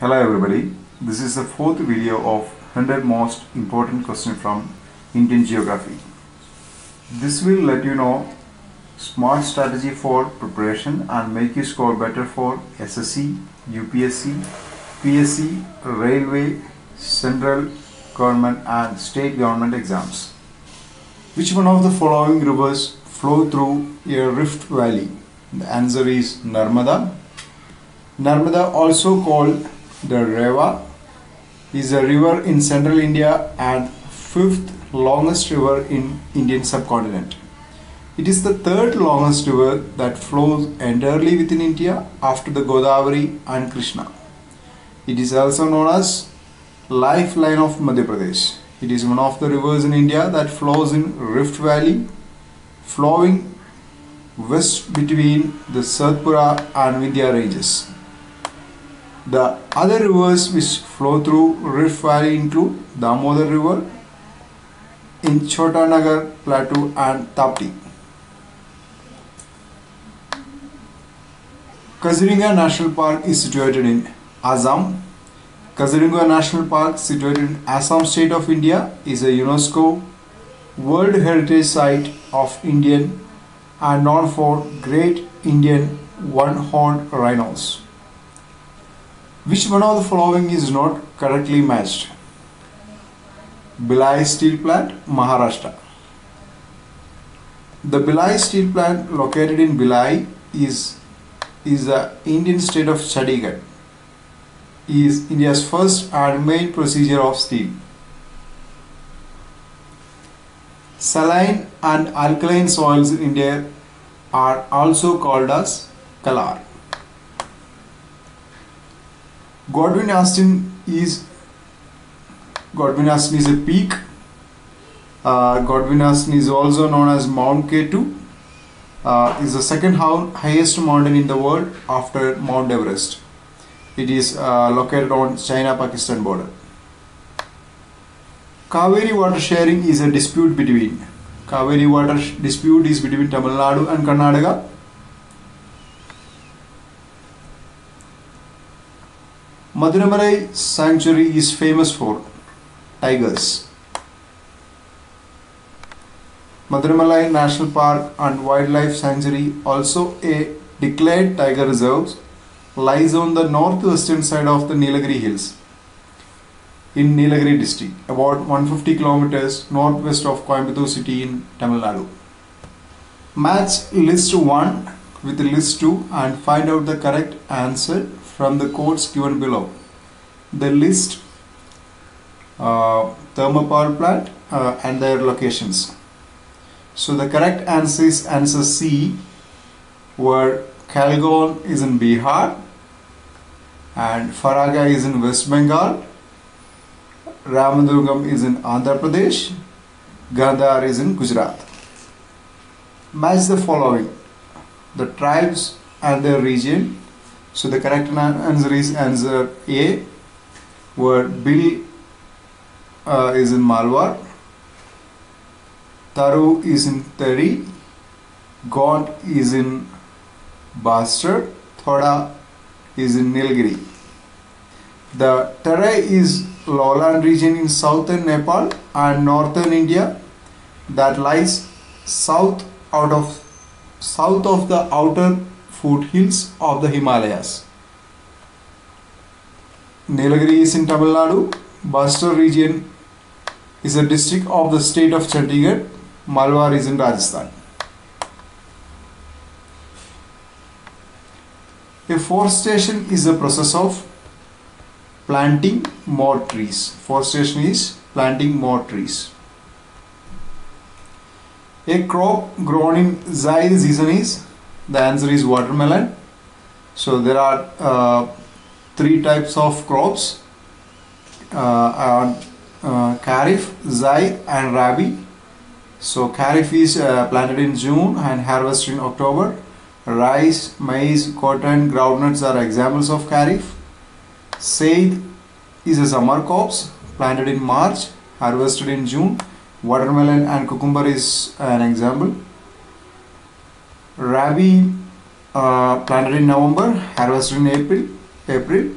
Hello everybody, this is the fourth video of 100 most important question from Indian geography. This will let you know smart strategy for preparation and make you score better for SSC, UPSC, PSC, railway, central government and state government exams. Which one of the following rivers flow through a rift valley? The answer is Narmada. Narmada also called the Reva is a river in central India and fifth longest river in Indian subcontinent. It is the third longest river that flows entirely within India after the Godavari and Krishna. It is also known as lifeline of Madhya Pradesh. It is one of the rivers in India that flows in Rift Valley, flowing west between the Satpura and Vindhya ranges. The other rivers which flow through Rift Valley include Damodar River in Chota Nagpur Plateau and Tapti. Kaziranga National Park is situated in Assam. Kaziranga National Park, situated in Assam state of India, is a UNESCO World Heritage Site of Indian and known for great Indian one-horned rhinos. Which one of the following is not correctly matched? Bhilai Steel Plant, Maharashtra. The Bhilai Steel Plant located in Bhilai is is the Indian state of Chandigarh. Is India's first and main procedure of steel. Saline and alkaline soils in India are also called as Kalar. Godwin Austen is Godwin Austen is a peak. Uh, Godwin Austen is also known as Mount K2. Uh, is the second highest mountain in the world after Mount Everest. It is uh, located on China-Pakistan border. Kaveri water sharing is a dispute between Kaveri water dispute is between Tamil Nadu and Karnataka. Mudumalai Sanctuary is famous for tigers. Mudumalai National Park and Wildlife Sanctuary, also a declared tiger reserve, lies on the northwestern side of the Nilagiri Hills in Nilagiri district, about 150 kilometers northwest of Coimbatore city in Tamil Nadu. Match list 1 with list 2 and find out the correct answer from the codes given below. The list uh, thermal power plant uh, and their locations. So the correct answer is answer C where Kahalgaon is in Bihar and Farakka is in West Bengal Ramagundam is in Andhra Pradesh, Gandhar is in Gujarat. Match the following the tribes and their region. So the correct answer is answer A, where Bhil uh, is in Malwar, Tharu is in Terai, Gond is in Bastar, Toda is in Nilgiri. The Tarai is lowland region in southern Nepal and northern India that lies south out of south of the outer foothills of the Himalayas. Nilagiri is in Tamil Nadu. Bastar region is a district of the state of Chandigarh. Malwar is in Rajasthan. A forestation is a process of planting more trees. Forestation is planting more trees. A crop grown in Zaid season is the answer is watermelon. So there are uh, three types of crops: uh, uh, Kharif, Zaid, and Rabi. So Kharif is uh, planted in June and harvested in October. Rice, maize, cotton, groundnuts are examples of Kharif. Zaid is a summer crops planted in March, harvested in June. Watermelon and cucumber is an example. Rabi uh, planted in November, harvested in April. April.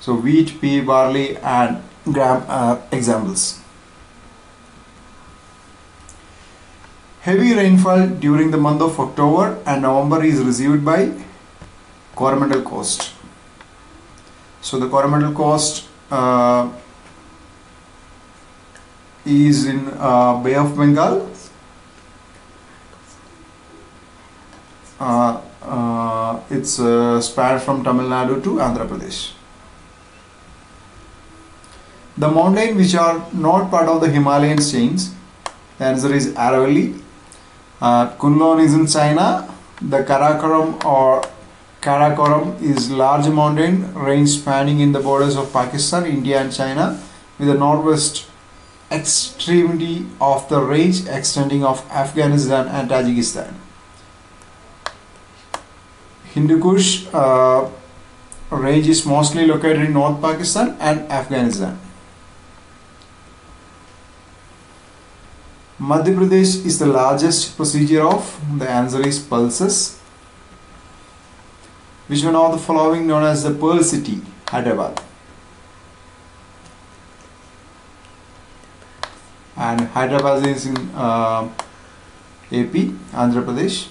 So wheat, pea, barley and gram are examples. Heavy rainfall during the month of October and November is received by Coromandel Coast. So the Coromandel Coast uh, is in uh, Bay of Bengal. Uh, uh, it's uh, span from Tamil Nadu to Andhra Pradesh. The mountains which are not part of the Himalayan chains, the answer is Aravalli. Uh, Kunlun is in China. The Karakoram or Karakoram is large mountain range spanning in the borders of Pakistan, India and China with the northwest extremity of the range extending of Afghanistan and Tajikistan. Hindu Kush uh, range is mostly located in North Pakistan and Afghanistan. Madhya Pradesh is the largest procedure of the answer is pulses. Which one of the following known as the Pearl City, Hyderabad? And Hyderabad is in uh, AP, Andhra Pradesh.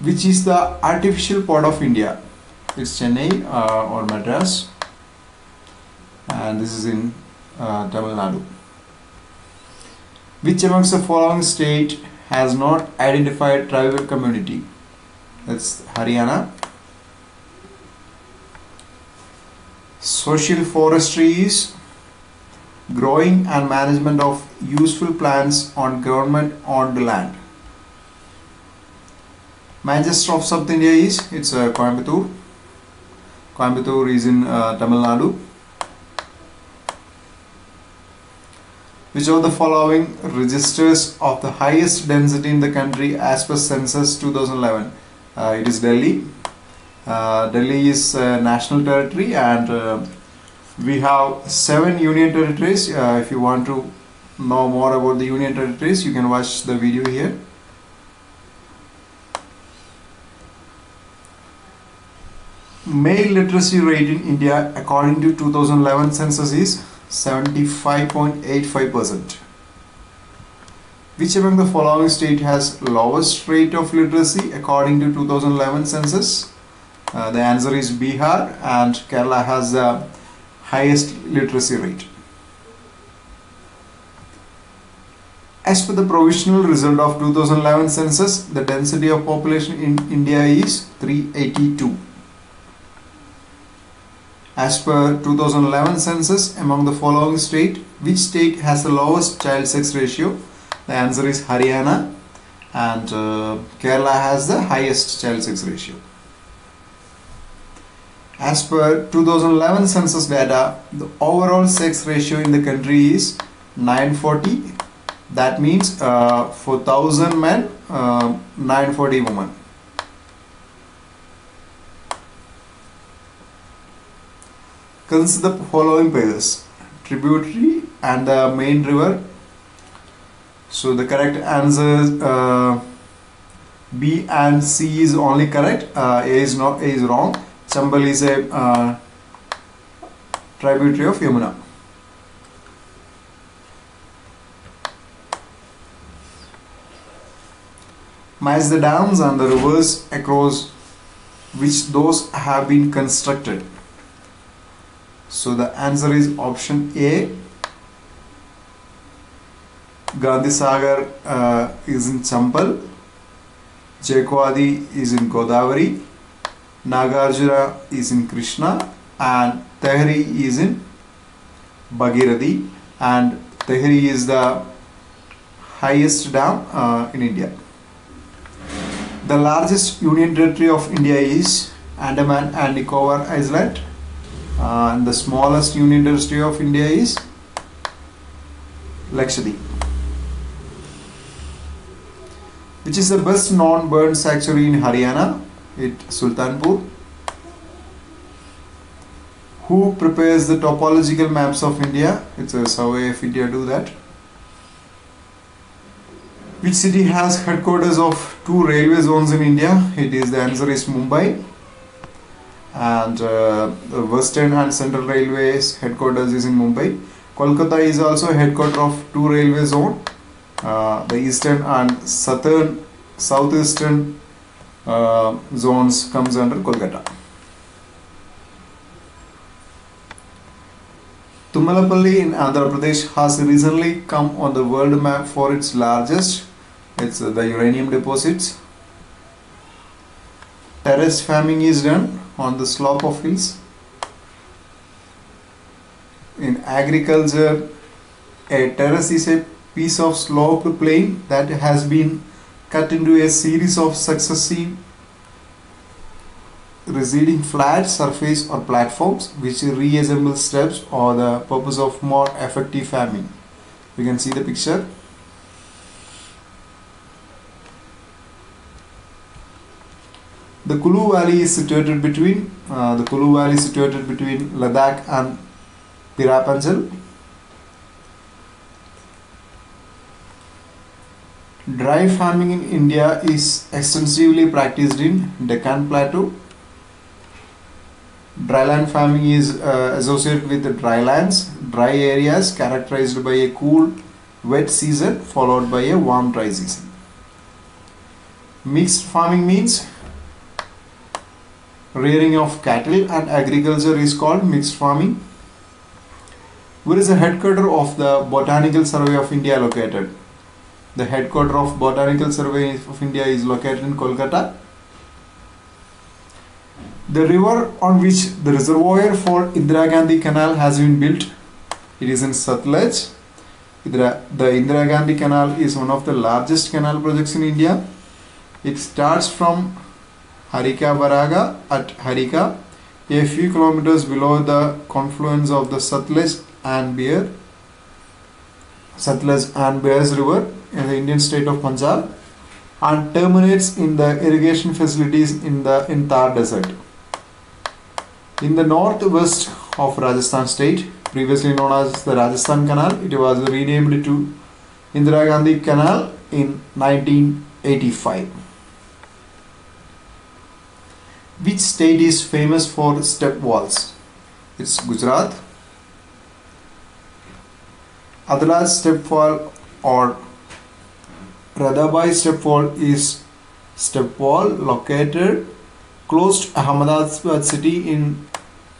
Which is the artificial port of India? It's Chennai uh, or Madras, and this is in uh, Tamil Nadu. Which amongst the following state has not identified tribal community? That's Haryana. Social forestry is growing and management of useful plants on government owned land. Manchester of South India is it's uh, Coimbatore. Coimbatore is in uh, Tamil Nadu. Which of the following registers of the highest density in the country as per census 2011? Uh, it is Delhi. Uh, Delhi is uh, national territory and uh, we have seven union territories. Uh, if you want to know more about the union territories, you can watch the video here. Male literacy rate in India according to 2011 census is 75.85%. Which among the following state has lowest rate of literacy according to 2011 census? Uh, the answer is Bihar and Kerala has the highest literacy rate. As per the provisional result of 2011 census, the density of population in India is 382. As per 2011 census, among the following state, which state has the lowest child sex ratio? The answer is Haryana and uh, Kerala has the highest child sex ratio. As per 2011 census data, the overall sex ratio in the country is 940. That means uh, for 1000 men, uh, 940 women. Consider the following pairs tributary and the main river. So the correct answer uh, B and C is only correct. Uh, A is not A is wrong. Chambal is a uh, tributary of Yamuna. Match the dams and the rivers across which those have been constructed. So the answer is option A. Gandhi Sagar uh, is in Chambal. Jayakwadi is in Godavari. Nagarjuna is in Krishna and Tehri is in Bhagirathi and Tehri is the highest dam uh, in India. The largest union territory of India is Andaman and Nicobar Island uh, and the smallest union territory of India is Lakshadweep. Which is the best known bird sanctuary in Haryana? It Sultanpur. Who prepares the topological maps of India? It's a survey of India do that. Which city has headquarters of two railway zones in India? It is the answer is Mumbai. And uh, Western and Central Railways headquarters is in Mumbai. Kolkata is also headquarters of two railway zone, uh, the eastern and southern, southeastern uh, zones comes under Kolkata. Tumalapalli in Andhra Pradesh has recently come on the world map for its largest, it's the uranium deposits. Terrace farming is done on the slope of hills. In agriculture, a terrace is a piece of sloped plain that has been cut into a series of successive receding flat surface or platforms which reassemble steps for the purpose of more effective farming. You can see the picture. The Kulu Valley is situated between uh, the Kulu Valley is situated between Ladakh and Pir Panjal. Dry farming in India is extensively practiced in Deccan Plateau. Dryland farming is uh, associated with the drylands, dry areas characterized by a cool, wet season followed by a warm, dry season. Mixed farming means rearing of cattle and agriculture is called mixed farming. Where is the headquarters of the Botanical Survey of India located? The headquarters of Botanical Survey of India is located in Kolkata. The river on which the reservoir for Indira Gandhi Canal has been built, it is in Satluj. The Indira Gandhi Canal is one of the largest canal projects in India. It starts from Harike Barrage at Harike, a few kilometers below the confluence of the Satluj and Beas, Satluj and Beas River in the Indian state of Punjab, and terminates in the irrigation facilities in the in Thar Desert. In the northwest of Rajasthan state, previously known as the Rajasthan Canal, it was renamed to Indira Gandhi Canal in 1985. Which state is famous for step wells? It's Gujarat. Adalaj step well or Radhabai step well is step well located close to Ahmedabad city in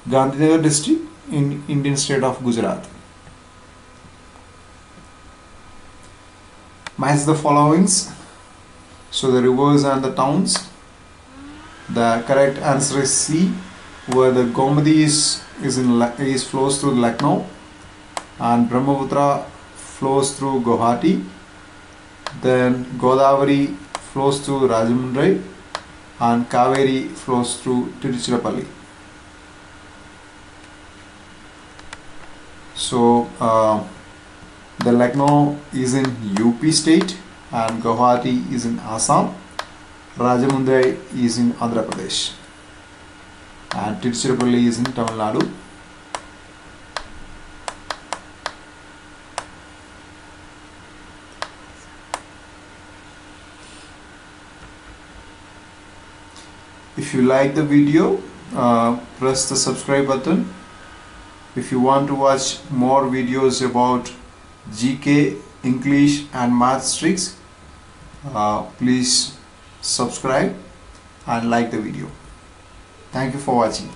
Gandhinagar district in Indian state of Gujarat. Match the followings. So the rivers and the towns. The correct answer is C, where the Gomti is is in is flows through Lucknow, and Brahmaputra flows through Guwahati. Then Godavari flows through Rajahmundry, and Kaveri flows through Tiruchirappalli. So uh, the Lucknow is in UP state and Guwahati is in Assam. Rajahmundry is in Andhra Pradesh and Tiruchirappalli is in Tamil Nadu. If you like the video, uh, press the subscribe button. If you want to watch more videos about GK, English and math tricks, uh, please subscribe and like the video. Thank you for watching.